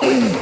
Queen.